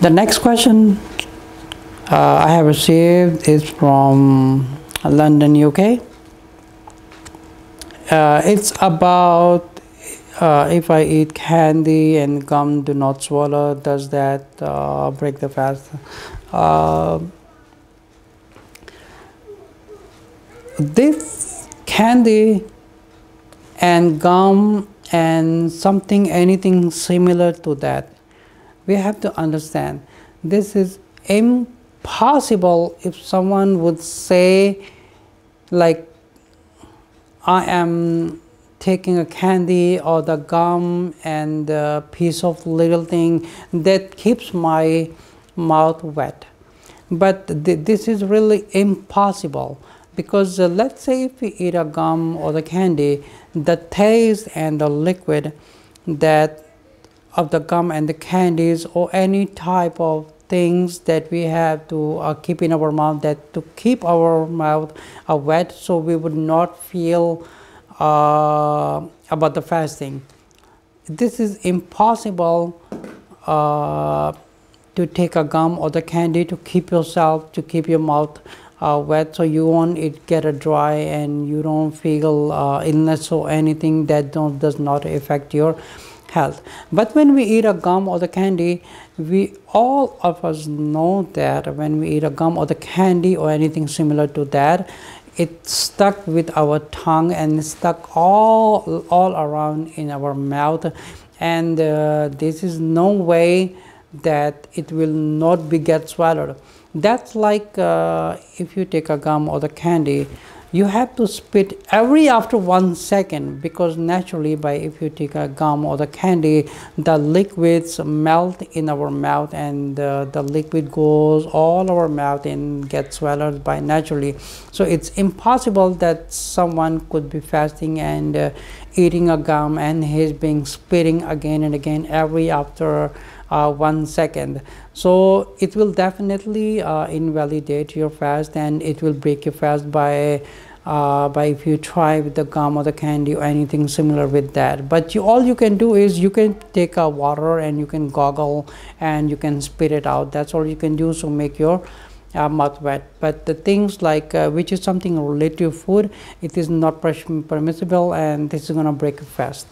The next question uh, I have received is from London, UK. Uh, it's about uh, if I eat candy and gum do not swallow, does that uh, break the fast? Uh, this candy and gum and something, anything similar to that, we have to understand this is impossible if someone would say, like, I am taking a candy or the gum and a piece of little thing that keeps my mouth wet. But th this is really impossible because uh, let's say if we eat a gum or the candy, the taste and the liquid that of the gum and the candies or any type of things that we have to uh, keep in our mouth that to keep our mouth uh, wet so we would not feel uh, about the fasting. This is impossible uh, to take a gum or the candy to keep yourself, to keep your mouth uh, wet so you won't it get a dry and you don't feel uh, illness or anything that don't, does not affect your health. But when we eat a gum or the candy, we all of us know that when we eat a gum or the candy or anything similar to that, it stuck with our tongue and stuck all all around in our mouth and uh, this is no way that it will not be get swallowed that's like uh, if you take a gum or the candy you have to spit every after one second because naturally by if you take a gum or the candy the liquids melt in our mouth and uh, the liquid goes all our mouth and gets swallowed by naturally. So it's impossible that someone could be fasting and uh, eating a gum and he's being spitting again and again every after uh, one second. So it will definitely uh, invalidate your fast and it will break your fast by uh, by if you try with the gum or the candy or anything similar with that. But you, all you can do is you can take a water and you can goggle and you can spit it out. That's all you can do. So make your uh, mouth wet. But the things like uh, which is something related to food it is not permissible and this is going to break fast